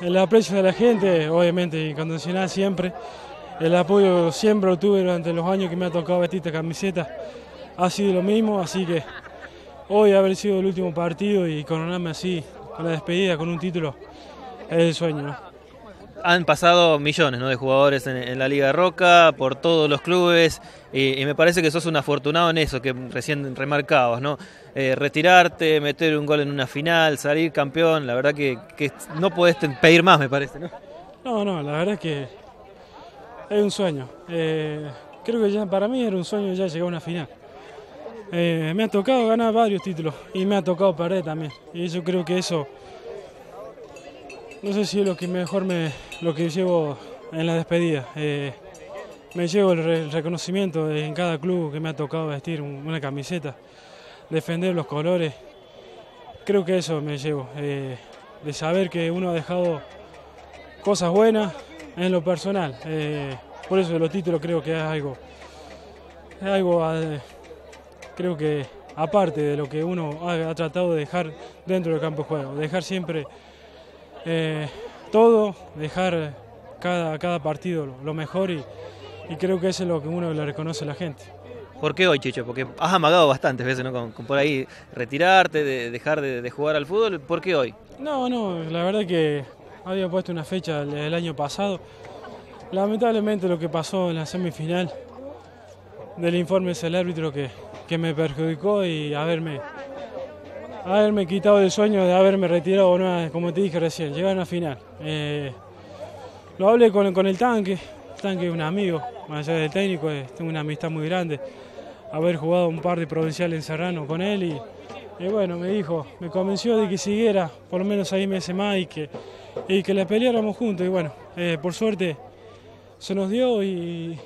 el aprecio de la gente, obviamente incondicional siempre. El apoyo siempre lo tuve durante los años que me ha tocado vestir esta camiseta. Ha sido lo mismo, así que hoy haber sido el último partido y coronarme así, con la despedida, con un título, es el sueño. ¿no? Han pasado millones ¿no? de jugadores en, la Liga Roca, por todos los clubes, y, me parece que sos un afortunado en eso que recién remarcabas, ¿no? Eh, retirarte, meter un gol en una final, salir campeón, la verdad que, no podés pedir más, me parece, ¿no? No, no, la verdad es que es un sueño. Eh, creo que ya para mí era un sueño ya llegar a una final. Eh, me ha tocado ganar varios títulos y me ha tocado perder también. Y yo creo que eso, no sé si es lo que mejor me, lo que llevo en la despedida. Eh, me llevo el, reconocimiento en cada club que me ha tocado vestir una camiseta, defender los colores. Creo que eso me llevo, eh, de saber que uno ha dejado cosas buenas en lo personal. por eso los títulos creo que es algo, es algo creo que aparte de lo que uno ha, tratado de dejar dentro del campo de juego, dejar siempre eh, todo, dejar cada, cada partido lo, mejor y, creo que eso es lo que uno le reconoce a la gente. ¿Por qué hoy, Chicho? Porque has amagado bastantes veces, ¿no? Con, por ahí retirarte, de, dejar de, jugar al fútbol. ¿Por qué hoy? No, no, la verdad que había puesto una fecha el año pasado. Lamentablemente lo que pasó en la semifinal del informe es el árbitro que, que me perjudicó y haberme, haberme quitado el sueño de haberme retirado, como te dije recién, llegar a una final. Eh, lo hablé con, con, el tanque, el tanque es un amigo, más allá del técnico, eh, tengo una amistad muy grande. Haber jugado un par de provinciales en Serrano con él y, bueno, me dijo, me convenció de que siguiera por lo menos seis meses más y que, y que le peleáramos juntos. Y bueno, eh, por suerte se nos dio y,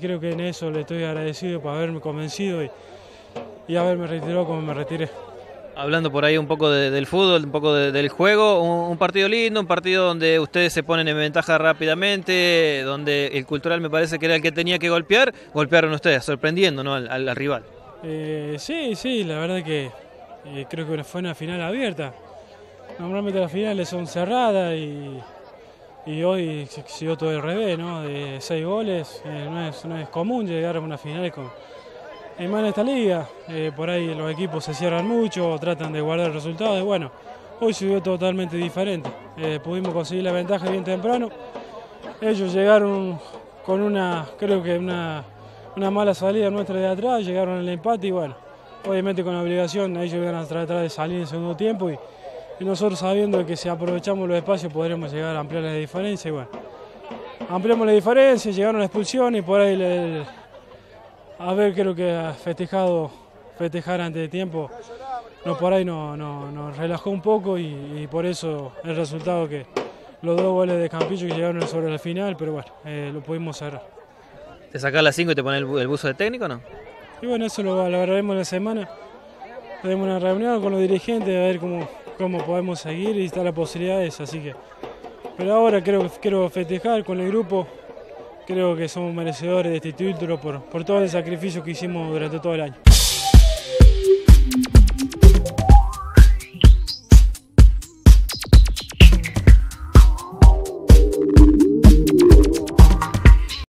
creo que en eso le estoy agradecido por haberme convencido y haberme retirado como me retiré. Hablando por ahí un poco del fútbol, un poco del juego, un, partido lindo, un partido donde ustedes se ponen en ventaja rápidamente, donde el cultural me parece que era el que tenía que golpear, golpearon ustedes, sorprendiendo ¿no? al, rival. Eh, sí, sí, la verdad que eh, creo que fue una final abierta. Normalmente las finales son cerradas y, y hoy siguió todo el revés, ¿no? De seis goles, eh, no, es, común llegar a una final con en esta liga. Eh, por ahí los equipos se cierran mucho, tratan de guardar resultados. Y bueno, hoy se vio totalmente diferente. Eh, pudimos conseguir la ventaja bien temprano. Ellos llegaron con una, creo que una, mala salida nuestra de atrás, llegaron al empate y bueno, obviamente con la obligación ellos iban a tratar de salir en segundo tiempo y, nosotros sabiendo que si aprovechamos los espacios podremos llegar a ampliar la diferencia y bueno, ampliamos la diferencia, llegaron la expulsión y por ahí el ver, creo que festejado, festejar antes de tiempo, no por ahí nos no, relajó un poco y, por eso el resultado que los dos goles de Campillo que llegaron sobre el final, pero bueno, eh, lo pudimos cerrar. ¿Te sacás las 5 y te pones el, buzo de técnico no? Y bueno, eso lo, lo en la semana. Tenemos una reunión con los dirigentes a ver cómo, cómo podemos seguir y está la posibilidad de eso, así que. Pero ahora creo, quiero festejar con el grupo, creo que somos merecedores de este título por, por todo el sacrificio que hicimos durante todo el año.